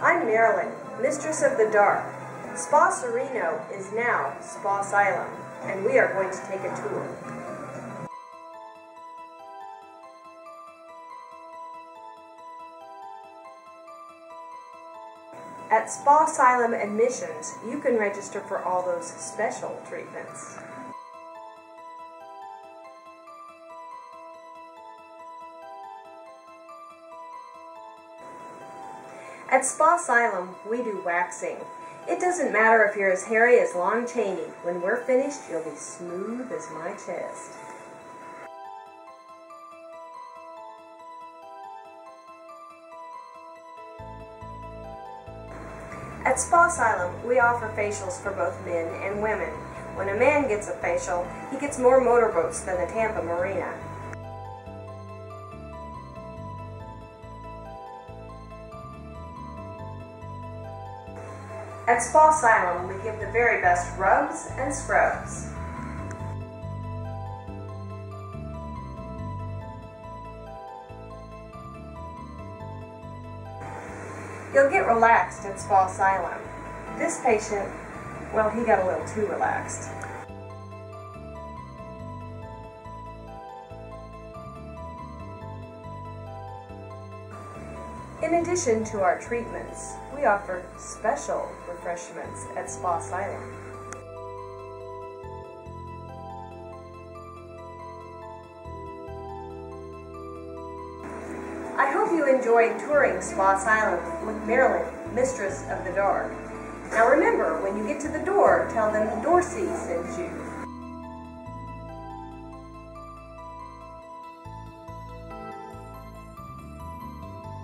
I'm Marilyn, Mistress of the Dark. Spa Sereno is now Spa Asylum, and we are going to take a tour. At Spa Asylum admissions, you can register for all those special treatments. At Spa Asylum, we do waxing. It doesn't matter if you're as hairy as Lon Chaney. When we're finished, you'll be smooth as my chest. At Spa Asylum, we offer facials for both men and women. When a man gets a facial, he gets more motorboats than the Tampa Marina. At Spa Asylum, we give the very best rubs and scrubs. You'll get relaxed at Spa Asylum. This patient, well, he got a little too relaxed. In addition to our treatments, we offer special refreshments at Spa Asylum. I hope you enjoyed touring Spa Asylum with Marilyn, Mistress of the Dark. Now remember, when you get to the door, tell them Dorsey sent you.